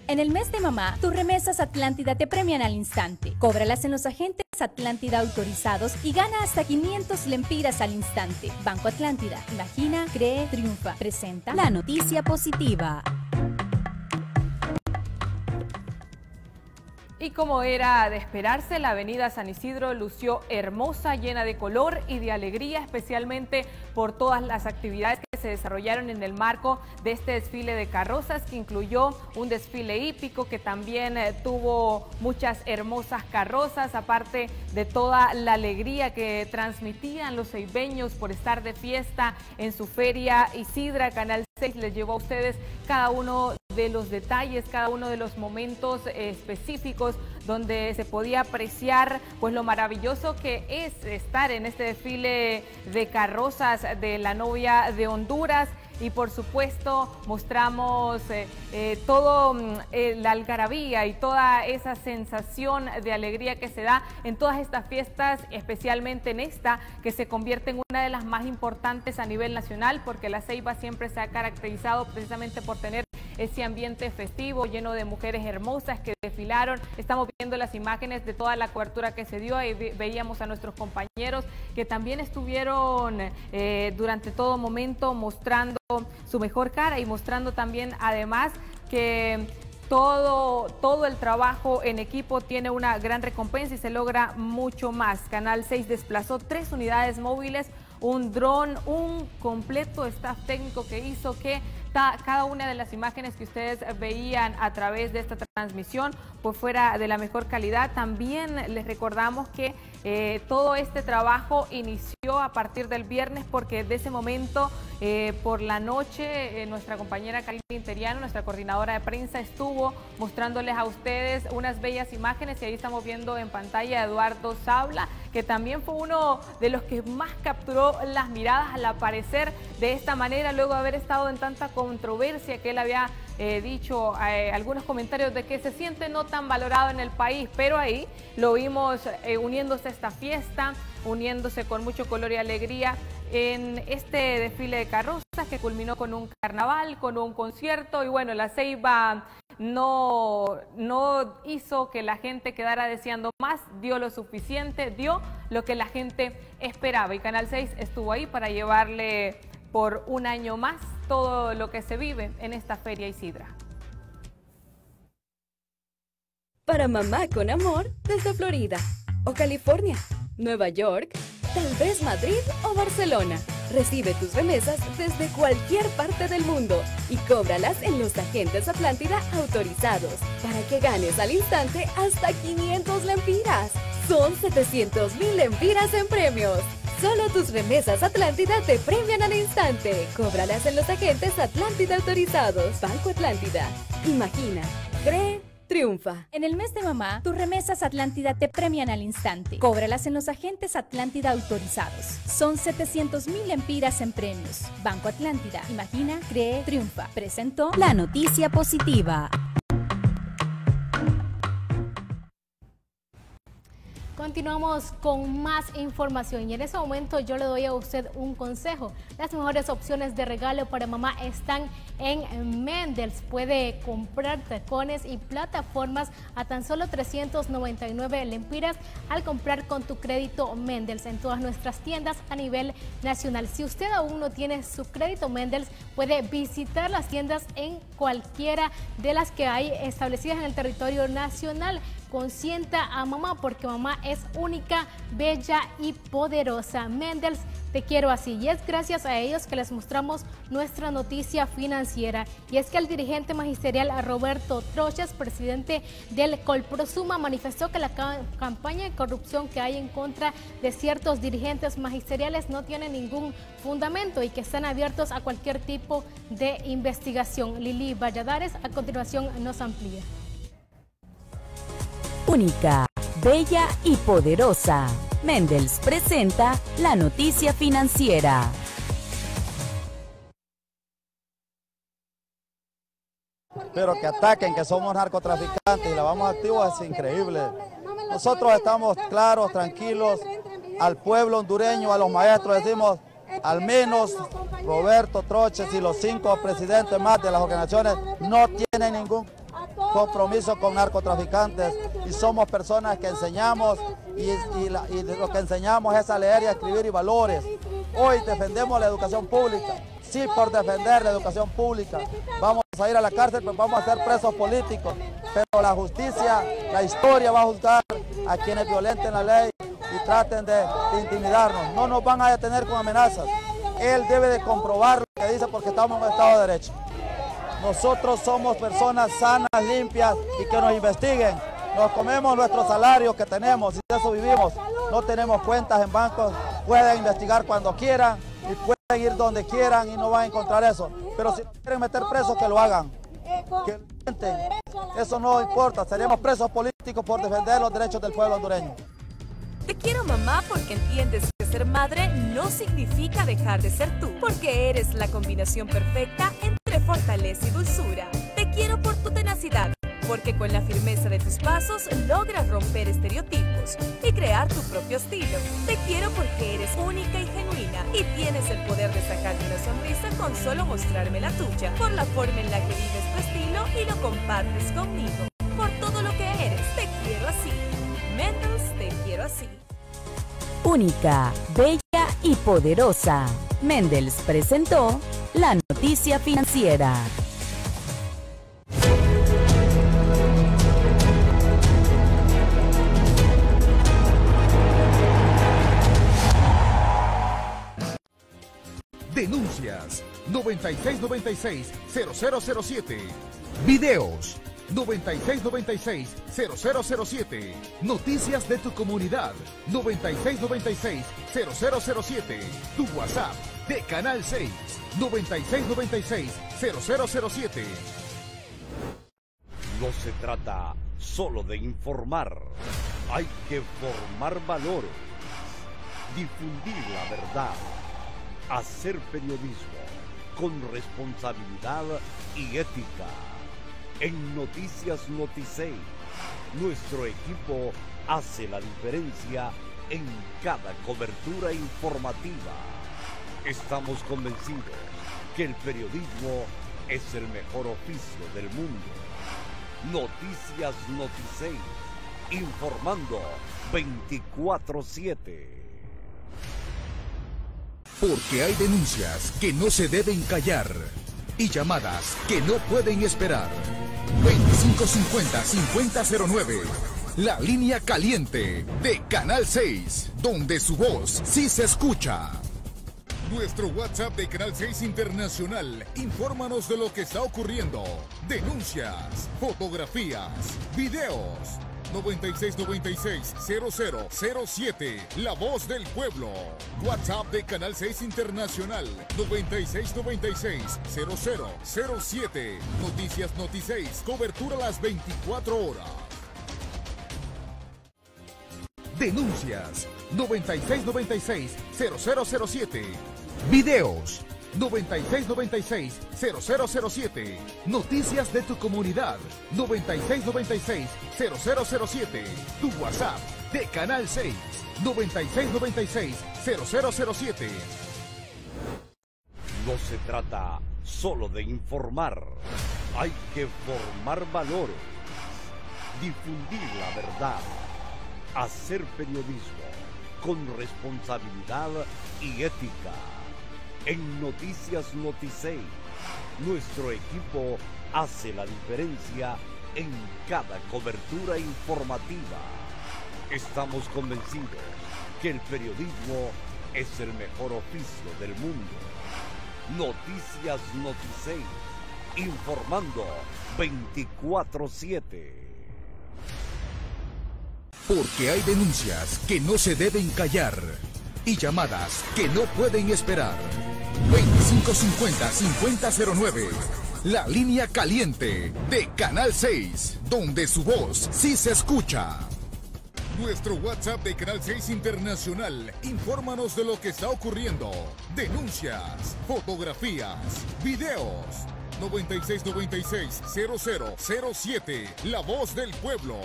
Speaker 19: En el mes de mamá, tus remesas Atlántida te premian al instante. Cóbralas en los agentes Atlántida autorizados y gana hasta 500 lempiras al instante. Banco Atlántida, imagina, cree, triunfa. Presenta la noticia positiva.
Speaker 1: Y como era de esperarse, la avenida San Isidro lució hermosa, llena de color y de alegría, especialmente por todas las actividades que se desarrollaron en el marco de este desfile de carrozas que incluyó un desfile hípico que también eh, tuvo muchas hermosas carrozas, aparte de toda la alegría que transmitían los ceibeños por estar de fiesta en su feria Isidra, Canal 6 les llevó a ustedes cada uno de los detalles, cada uno de los momentos específicos donde se podía apreciar pues lo maravilloso que es estar en este desfile de carrozas de la novia de Honduras y por supuesto mostramos eh, eh, todo mm, eh, la algarabía y toda esa sensación de alegría que se da en todas estas fiestas, especialmente en esta que se convierte en una de las más importantes a nivel nacional porque la Ceiba siempre se ha caracterizado precisamente por tener ese ambiente festivo lleno de mujeres hermosas que desfilaron. Estamos viendo las imágenes de toda la cobertura que se dio y veíamos a nuestros compañeros que también estuvieron durante todo momento mostrando su mejor cara y mostrando también además que todo, todo el trabajo en equipo tiene una gran recompensa y se logra mucho más. Canal 6 desplazó tres unidades móviles, un dron, un completo staff técnico que hizo que cada una de las imágenes que ustedes veían a través de esta transmisión pues fuera de la mejor calidad. También les recordamos que eh, todo este trabajo inició a partir del viernes porque de ese momento eh, por la noche eh, nuestra compañera Karina Interiano, nuestra coordinadora de prensa, estuvo mostrándoles a ustedes unas bellas imágenes y ahí estamos viendo en pantalla a Eduardo Sabla, que también fue uno de los que más capturó las miradas al aparecer de esta manera luego de haber estado en tanta controversia que él había eh, dicho algunos comentarios de que se siente no tan valorado en el país, pero ahí lo vimos eh, uniéndose a esta fiesta, uniéndose con mucho color y alegría en este desfile de carrozas que culminó con un carnaval, con un concierto y bueno, la Ceiba no, no hizo que la gente quedara deseando más, dio lo suficiente, dio lo que la gente esperaba. Y Canal 6 estuvo ahí para llevarle por un año más todo lo que se vive en esta feria Isidra.
Speaker 9: Para mamá con amor desde Florida.
Speaker 20: o California, Nueva York, tal vez Madrid o Barcelona. Recibe tus remesas desde cualquier parte del mundo y cóbralas en los agentes Atlántida autorizados para que ganes al instante hasta 500 lempiras. Son 700 mil lempiras en premios. Solo tus remesas Atlántida te premian al instante. Cóbralas en los agentes Atlántida autorizados. Banco Atlántida. Imagina, cree, triunfa.
Speaker 19: En el mes de mamá, tus remesas Atlántida te premian al instante. Cóbralas en los agentes Atlántida autorizados. Son 700 mil empiras en premios. Banco Atlántida. Imagina, cree, triunfa. Presentó
Speaker 21: La noticia positiva.
Speaker 5: Continuamos con más información y en ese momento yo le doy a usted un consejo. Las mejores opciones de regalo para mamá están en Mendels. Puede comprar tacones y plataformas a tan solo 399 lempiras al comprar con tu crédito Mendels en todas nuestras tiendas a nivel nacional. Si usted aún no tiene su crédito Mendels, puede visitar las tiendas en cualquiera de las que hay establecidas en el territorio nacional consienta a mamá porque mamá es única, bella y poderosa. Mendels, te quiero así. Y es gracias a ellos que les mostramos nuestra noticia financiera. Y es que el dirigente magisterial Roberto Troches, presidente del Colprosuma, manifestó que la campaña de corrupción que hay en contra de ciertos dirigentes magisteriales no tiene ningún fundamento y que están abiertos a cualquier tipo de investigación. Lili Valladares a continuación nos amplía
Speaker 21: bella y poderosa. Mendels presenta la noticia financiera.
Speaker 22: Pero que ataquen que somos narcotraficantes y la vamos activos es increíble. Nosotros estamos claros, tranquilos, al pueblo hondureño, a los maestros decimos, al menos Roberto Troches y los cinco presidentes más de las organizaciones no tienen ningún compromiso con narcotraficantes y somos personas que enseñamos y, lo que enseñamos es a leer y a escribir y valores. Hoy defendemos la educación pública, sí por defender la educación pública. Vamos a ir a la cárcel, pues vamos a ser presos políticos, pero la justicia, la historia va a juzgar a quienes violenten la ley y traten de, de intimidarnos. No nos van a detener con amenazas. Él debe de comprobar lo que dice porque estamos en un Estado de Derecho. Nosotros somos personas sanas, limpias y que nos investiguen. Nos comemos nuestros salarios que tenemos y de eso vivimos. No tenemos cuentas en bancos, pueden investigar cuando quieran y pueden ir donde quieran y no van a encontrar eso. Pero si quieren meter presos, que lo hagan. Que Eso no importa, seríamos presos políticos por defender los derechos del pueblo hondureño.
Speaker 9: Te quiero mamá porque entiendes que ser madre no significa dejar de ser tú, porque eres la combinación perfecta entre fortaleza y dulzura. Te quiero por tu tenacidad, porque con la firmeza de tus pasos logras romper estereotipos y crear tu propio estilo. Te quiero porque eres única y genuina y tienes el poder de sacarte una sonrisa con solo mostrarme la tuya, por la forma en la que vives tu estilo y lo compartes conmigo. Por todo lo que eres, te quiero así. Mendels, te quiero así.
Speaker 21: Única, bella y poderosa. Mendels presentó la noticia financiera.
Speaker 10: Denuncias 9696 0007. Videos 9696-0007. Noticias de tu comunidad 9696-0007. Tu WhatsApp de Canal 6 9696-0007.
Speaker 11: No se trata solo de informar, hay que formar valores, difundir la verdad, hacer periodismo con responsabilidad y ética en Noticias Noticey, nuestro equipo hace la diferencia en cada cobertura informativa. Estamos convencidos que el periodismo es el mejor oficio del mundo. Noticias Noticey, informando 24/7.
Speaker 10: Porque hay denuncias que no se deben callar y llamadas que no pueden esperar. 2550-5009. La línea caliente de Canal 6, donde su voz sí se escucha. Nuestro WhatsApp de Canal 6 Internacional. Infórmanos de lo que está ocurriendo. Denuncias, fotografías, videos. 9696-0007. La voz del pueblo. WhatsApp de Canal 6 Internacional. 9696-0007. Noticias Noti 6. Cobertura a las 24 horas. Denuncias 9696-0007. Videos 9696-0007. Noticias de tu comunidad 9696-0007. Tu WhatsApp de Canal 6 9696-0007.
Speaker 11: No se trata solo de informar, hay que formar valores, difundir la verdad, hacer periodismo con responsabilidad y ética. En Noticias Noticey, nuestro equipo hace la diferencia en cada cobertura informativa. Estamos convencidos que el periodismo es el mejor oficio del mundo. Noticias Noticey, informando 24/7.
Speaker 10: Porque hay denuncias que no se deben callar y llamadas que no pueden esperar. 2550-5009. La línea caliente de Canal 6, donde su voz sí se escucha. Nuestro WhatsApp de Canal 6 Internacional. Infórmanos de lo que está ocurriendo. Denuncias, fotografías, videos. 9696-0007. La voz del pueblo.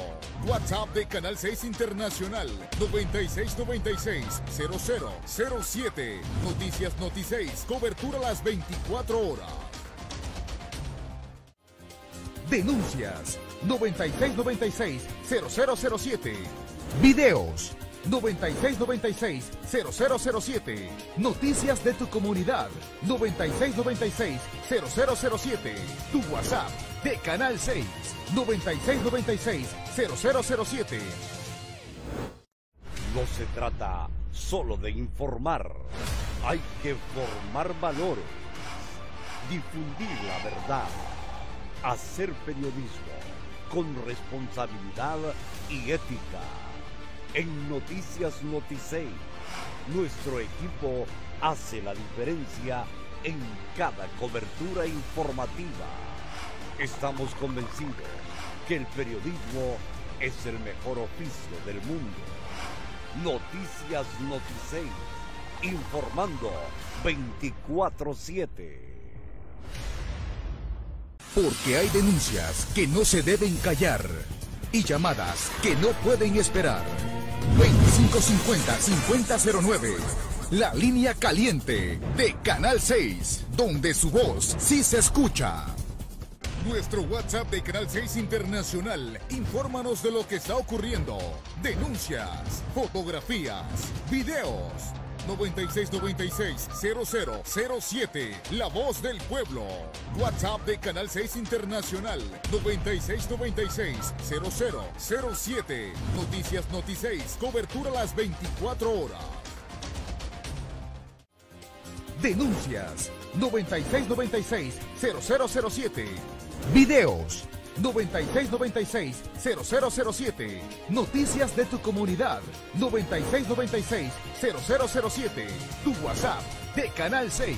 Speaker 10: WhatsApp de Canal 6 Internacional. 9696-0007. Noticias Noti 6. Cobertura las 24 horas. Denuncias 9696-0007. Videos 9696-0007. Noticias de tu comunidad 9696-0007. Tu WhatsApp de Canal 6 9696-0007.
Speaker 11: No se trata solo de informar, hay que formar valores, difundir la verdad, hacer periodismo con responsabilidad y ética. En Noticias Noticey, nuestro equipo hace la diferencia en cada cobertura informativa. Estamos convencidos que el periodismo es el mejor oficio del mundo. Noticias Noticey, informando 24/7.
Speaker 10: Porque hay denuncias que no se deben callar y llamadas que no pueden esperar. 2550-5009. La línea caliente de Canal 6, donde su voz sí se escucha. Nuestro WhatsApp de Canal 6 Internacional. Infórmanos de lo que está ocurriendo. Denuncias, fotografías, videos. 9696-0007. La voz del pueblo. WhatsApp de Canal 6 Internacional. 9696-0007. Noticias Noti 6. Cobertura a las 24 horas. Denuncias 9696-0007. Videos 9696-0007. Noticias de tu comunidad 9696-0007. Tu WhatsApp de Canal 6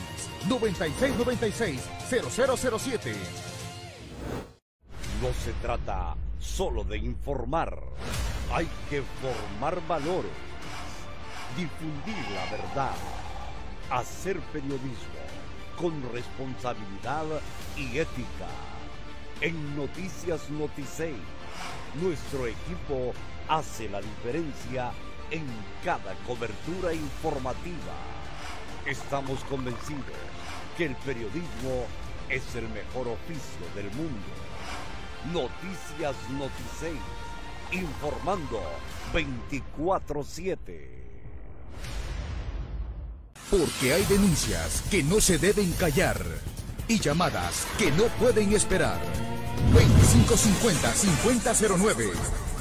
Speaker 10: 9696-0007.
Speaker 11: No se trata solo de informar, hay que formar valores, difundir la verdad, hacer periodismo con responsabilidad y ética. En Noticias Noticey, nuestro equipo hace la diferencia en cada cobertura informativa. Estamos convencidos que el periodismo es el mejor oficio del mundo. Noticias Noticey, informando 24/7.
Speaker 10: Porque hay denuncias que no se deben callar y llamadas que no pueden esperar. 2550-5009.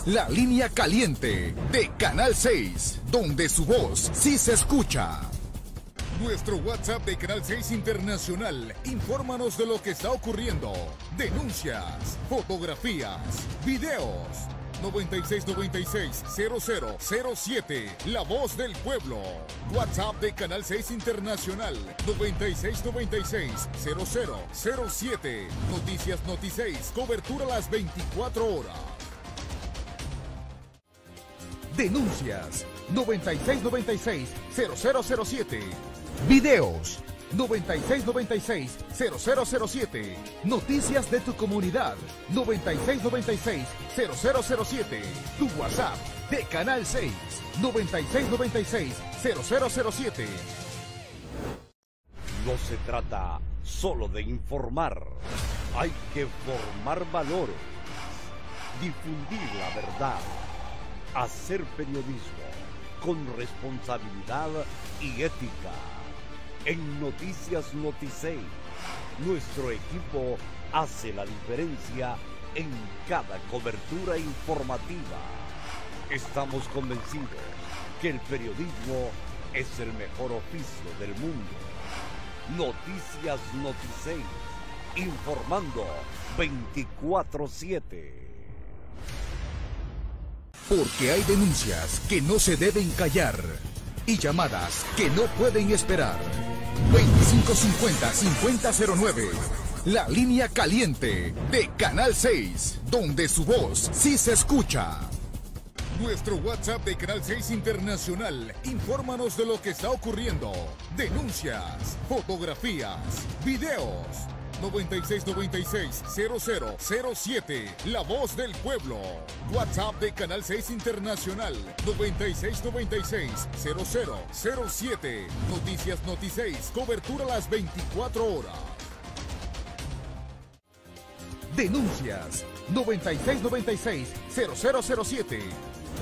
Speaker 10: La línea caliente de Canal 6, donde su voz sí se escucha. Nuestro WhatsApp de Canal 6 Internacional. Infórmanos de lo que está ocurriendo. Denuncias, fotografías, videos. 9696-0007. La voz del pueblo. WhatsApp de Canal 6 Internacional. 9696-0007. Noticias Noti 6. Cobertura las 24 horas. Denuncias 9696-0007. Videos 9696-0007. Noticias de tu comunidad 9696-0007. Tu WhatsApp de Canal 6 9696-0007.
Speaker 11: No se trata solo de informar, hay que formar valores, difundir la verdad, hacer periodismo con responsabilidad y ética. En Noticias Noticey, nuestro equipo hace la diferencia en cada cobertura informativa. Estamos convencidos que el periodismo es el mejor oficio del mundo. Noticias Noticey, informando 24/7.
Speaker 10: Porque hay denuncias que no se deben callar y llamadas que no pueden esperar. 2550-5009. La línea caliente de Canal 6, donde su voz sí se escucha. Nuestro WhatsApp de Canal 6 Internacional. Infórmanos de lo que está ocurriendo. Denuncias, fotografías, videos. 9696-0007. La voz del pueblo. WhatsApp de Canal 6 Internacional. 9696-0007. Noticias Noti 6. Cobertura las 24 horas. Denuncias 9696-0007.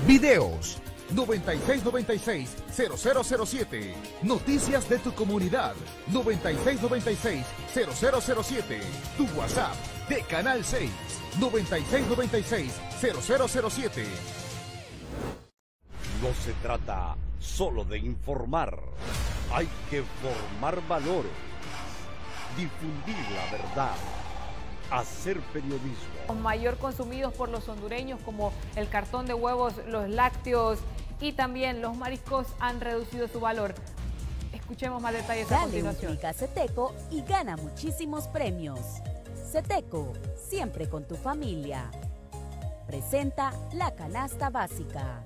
Speaker 10: Videos 9696-0007. Noticias de tu comunidad 9696-0007. Tu WhatsApp de Canal 6 9696-0007.
Speaker 11: No se trata solo de informar, hay que formar valores, difundir la verdad, hacer periodismo.
Speaker 1: Los mayor consumidos por los hondureños como el cartón de huevos, los lácteos y también los mariscos han reducido su valor. Escuchemos más detalles a
Speaker 21: Dale un
Speaker 1: continuación.
Speaker 21: a Ceteco y gana muchísimos premios. Ceteco, siempre con tu familia. Presenta la canasta básica.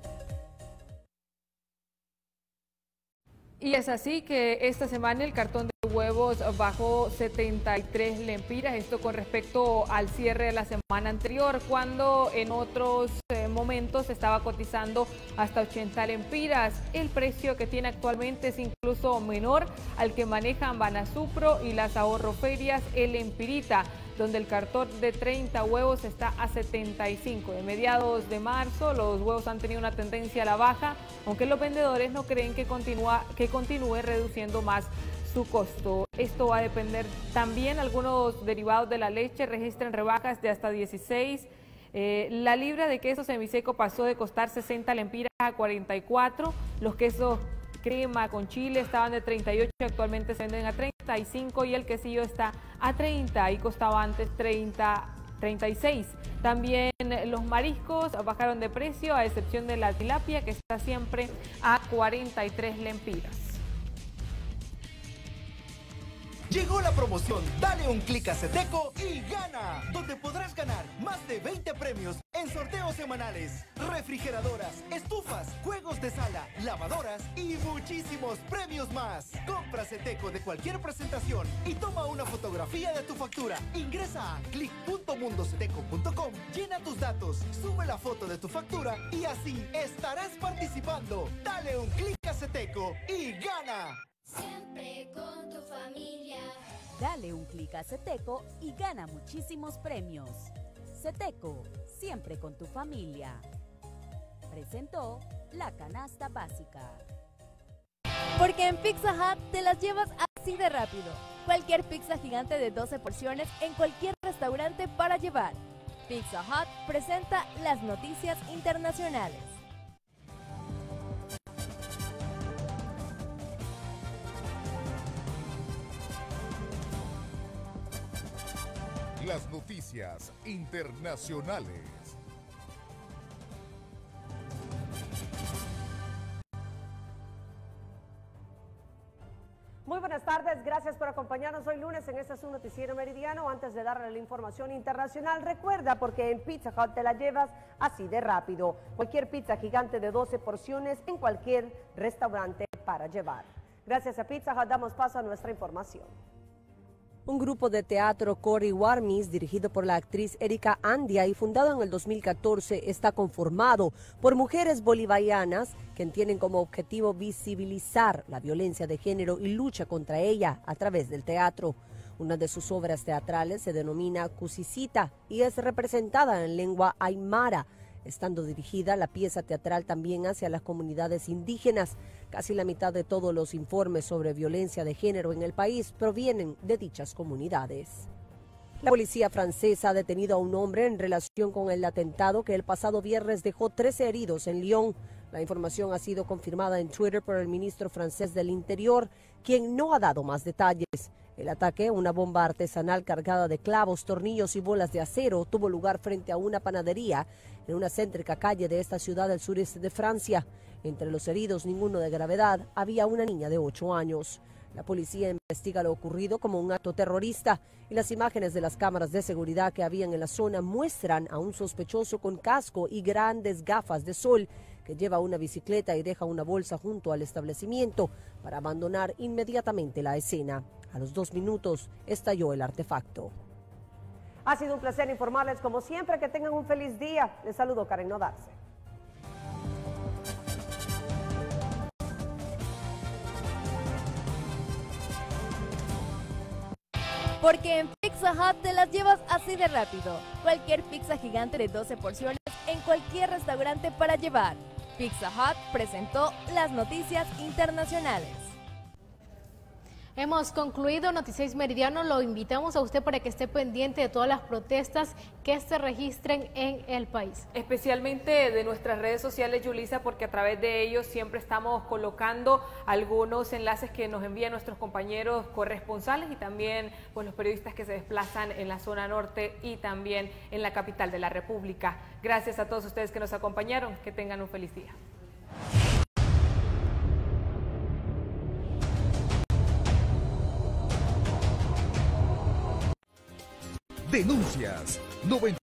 Speaker 1: Y es así que esta semana el cartón de huevos bajó 73 lempiras, esto con respecto al cierre de la semana anterior, cuando en otros eh, momentos estaba cotizando hasta 80 lempiras. El precio que tiene actualmente es incluso menor al que manejan Banasupro y las ahorroferias El Empirita donde el cartón de 30 huevos está a 75. De mediados de marzo los huevos han tenido una tendencia a la baja, aunque los vendedores no creen que continúe reduciendo más su costo. Esto va a depender también, algunos derivados de la leche registran rebajas de hasta 16. Eh, la libra de queso semiseco pasó de costar 60 lempiras a 44. Los quesos crema con chile estaban de 38 y actualmente se venden a 35 y el quesillo está a 30 y costaba antes 30 36. También los mariscos bajaron de precio a excepción de la tilapia que está siempre a 43 lempiras.
Speaker 23: Llegó la promoción Dale un clic a Ceteco y gana, donde podrás ganar más de 20 premios en sorteos semanales, refrigeradoras, estufas, juegos de sala, lavadoras y muchísimos premios más. Compra Ceteco de cualquier presentación y toma una fotografía de tu factura. Ingresa a click.mundoceteco.com, llena tus datos, sube la foto de tu factura y así estarás participando. Dale un clic a Ceteco y gana.
Speaker 21: Siempre con tu familia. Dale un clic a Ceteco y gana muchísimos premios. Ceteco, siempre con tu familia. Presentó la canasta básica.
Speaker 16: Porque en Pizza Hut te las llevas así de rápido. Cualquier pizza gigante de 12 porciones en cualquier restaurante para llevar. Pizza Hut presenta las noticias internacionales.
Speaker 10: Las noticias internacionales.
Speaker 24: Muy buenas tardes, gracias por acompañarnos hoy lunes en este es un noticiero meridiano. Antes de darle la información internacional, recuerda porque en Pizza Hut te la llevas así de rápido. Cualquier pizza gigante de 12 porciones en cualquier restaurante para llevar. Gracias a Pizza Hut damos paso a nuestra información. Un grupo de teatro Cory Warmis, dirigido por la actriz Erika Andia y fundado en el 2014, está conformado por mujeres bolivarianas que tienen como objetivo visibilizar la violencia de género y lucha contra ella a través del teatro. Una de sus obras teatrales se denomina Cusicita y es representada en lengua aymara estando dirigida la pieza teatral también hacia las comunidades indígenas. Casi la mitad de todos los informes sobre violencia de género en el país provienen de dichas comunidades. La policía francesa ha detenido a un hombre en relación con el atentado que el pasado viernes dejó 13 heridos en Lyon. La información ha sido confirmada en Twitter por el ministro francés del Interior, quien no ha dado más detalles. El ataque, una bomba artesanal cargada de clavos, tornillos y bolas de acero, tuvo lugar frente a una panadería en una céntrica calle de esta ciudad del sureste de Francia. Entre los heridos, ninguno de gravedad, había una niña de 8 años. La policía investiga lo ocurrido como un acto terrorista y las imágenes de las cámaras de seguridad que habían en la zona muestran a un sospechoso con casco y grandes gafas de sol que lleva una bicicleta y deja una bolsa junto al establecimiento para abandonar inmediatamente la escena. A los dos minutos estalló el artefacto. Ha sido un placer informarles como siempre. Que tengan un feliz día. Les saludo Karen Nodarse.
Speaker 16: Porque en Pizza Hut te las llevas así de rápido. Cualquier pizza gigante de 12 porciones en cualquier restaurante para llevar. Pizza Hut presentó las noticias internacionales.
Speaker 5: Hemos concluido Noticias Meridiano. Lo invitamos a usted para que esté pendiente de todas las protestas que se registren en el país.
Speaker 1: Especialmente de nuestras redes sociales, Yulisa, porque a través de ellos siempre estamos colocando algunos enlaces que nos envían nuestros compañeros corresponsales y también pues, los periodistas que se desplazan en la zona norte y también en la capital de la República. Gracias a todos ustedes que nos acompañaron. Que tengan un feliz día.
Speaker 10: Denuncias. 90